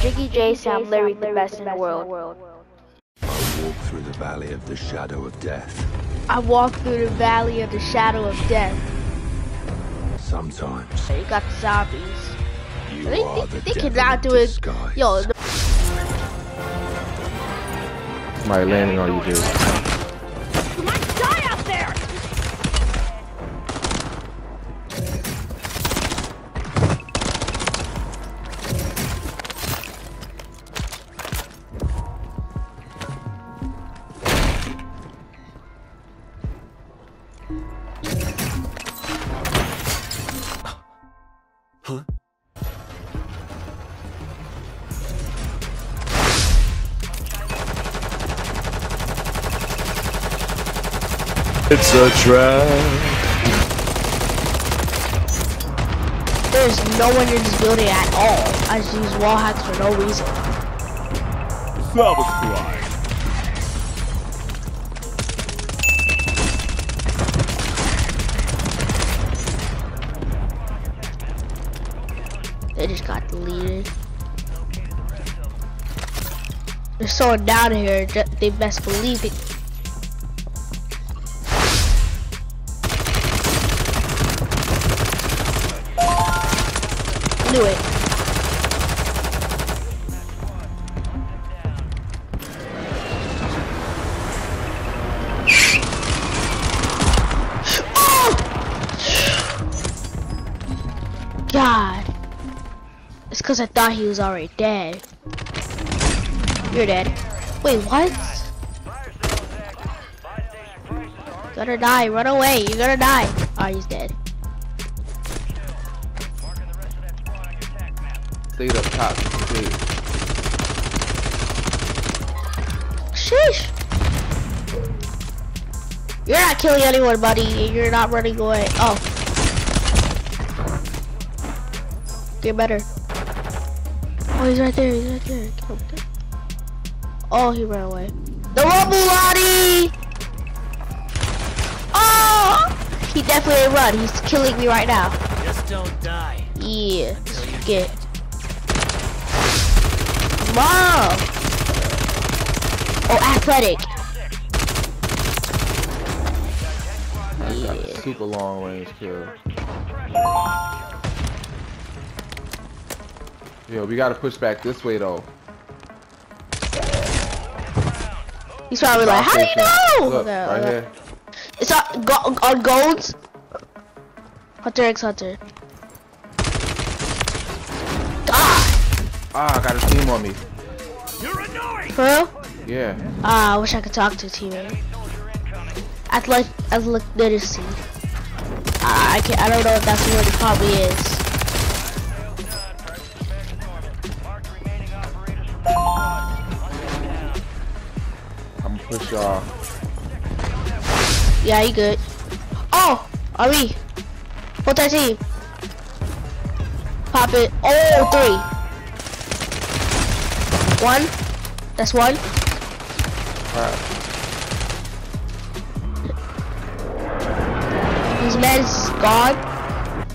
Jiggy J sound Larry the best in the world. I walk through the valley of the shadow of death. I walk through the valley of the shadow of death. Sometimes You got the zombies. you They, are they, the they devil cannot do it. disguise. Yo, Somebody landing on you, dude. It's a trap. there's no one in this building at all. I just use wall hacks for no reason. They just got deleted. There's someone down here. They best believe it. It. God. It's because I thought he was already dead. You're dead. Wait, what? Gonna die. Run away. You're gonna die. Oh, he's dead. Stayed up top. Stayed. Sheesh. You're not killing anyone, buddy. You're not running away. Oh. Get better. Oh, he's right there. He's right there. Kill. Oh, he ran away. The Rumblati! Oh! He definitely ain't run. He's killing me right now. Just don't die. Yeah. Get. Wow. Oh, athletic. I got Yeah. super long range kill. Yo, we gotta push back this way though. He's probably like, how do you know? Look, Okay, right okay. here. It's on, go, on golds. Hunter X Hunter. Ah, I got a team on me. You're annoying! for real? Yeah. Ah, I wish I could talk to a teammate. Athletic, athleticity. Ah, I can I don't know if that's what it probably is. I'm gonna push y'all. Yeah, you good. Oh, Ari. What's that team? Pop it. Oh, three. One. That's one. Alright. His man's gone.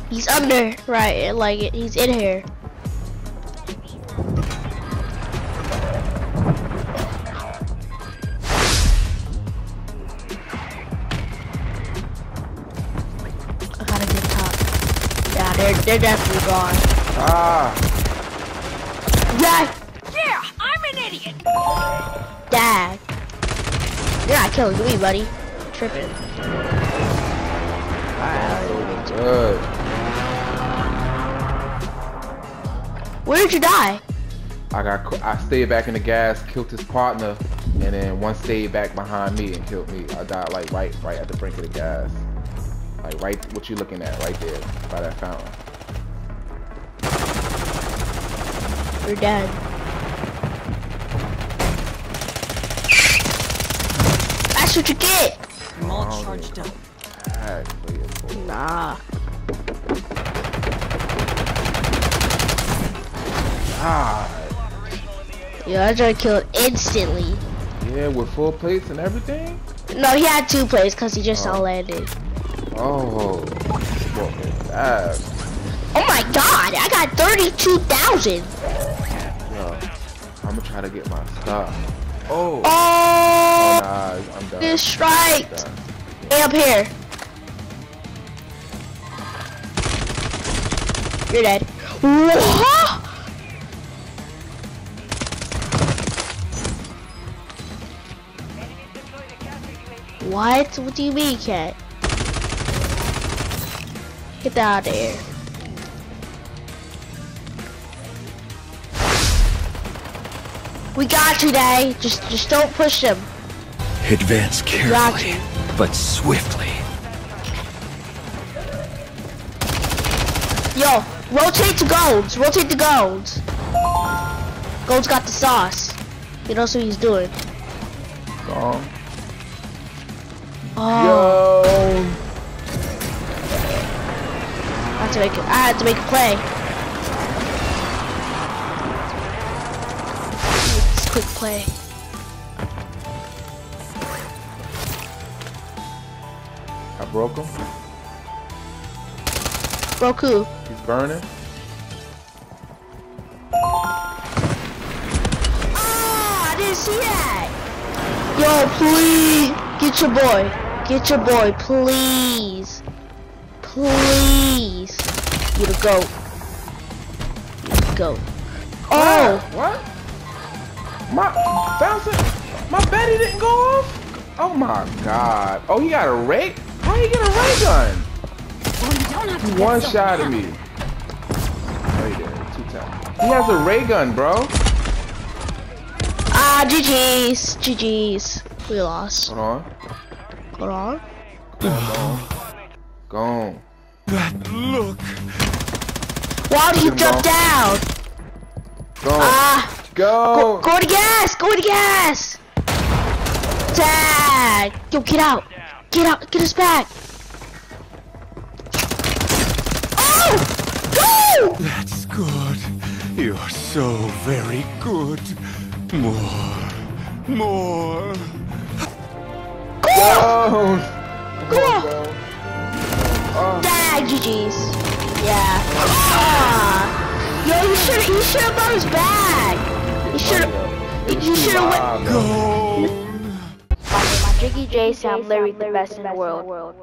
He's under, right? Like he's in here. I gotta get top. Yeah, they're they're definitely gone. Ah! Yeah, Yeah, I'm an idiot! dad. You're not killing me, buddy. Tripping. Alright, Good. where did you die? I got. I stayed back in the gas, killed his partner, and then one stayed back behind me and killed me. I died like right, right at the brink of the gas. Like right, what you looking at right there by that fountain. You're dead. That's what you get. I All don't charged up. a heck for your fool. Nah. God. Yeah, I tried to kill instantly. Yeah, with full plates and everything? No, he had two plates because he just Oh. all landed. Oh, walking fast. Oh my god, I got 32,000. Yo, I'm gonna try to get my stuff. Oh, oh Oh, nah, I'm done. this strike. Hey, up here. You're dead. What? What? What do you mean, cat? Get that out of there. We got you, Day. Just, just don't push him. Advance Got carefully, but swiftly. Yo, rotate to golds. Rotate to golds. Gold's got the sauce. He knows what he's doing. Gone. Oh, Yo. I had to make it. I had to make a play. Quick play. I broke him. Roku. He's burning. Ah, I didn't see that. Yo, please get your boy. Get your boy, please. Please. You the goat. You the goat. Oh. What? My bouncing. My Betty didn't go off. Oh my god. Oh, he got a ray. How you get a ray gun? Well, you don't have to He get one so shot at me. Oh, he did. Two times. He has a ray gun, bro. Ah, GG's. GG's. We lost. Hold on. Hold on. Go Gone. That look. Why did he Him jump down? Gone. Ah. Go. Go, go Go to gas. Tag. Yo, get out. Get out. Get us back. Oh! Go! That's good. You're so very good. More. More. Go. Go! Go. Tag, GG's. Yeah. Ah. Yo, you should you should have us back. Go. Jiggy J, so I'm the best in the world.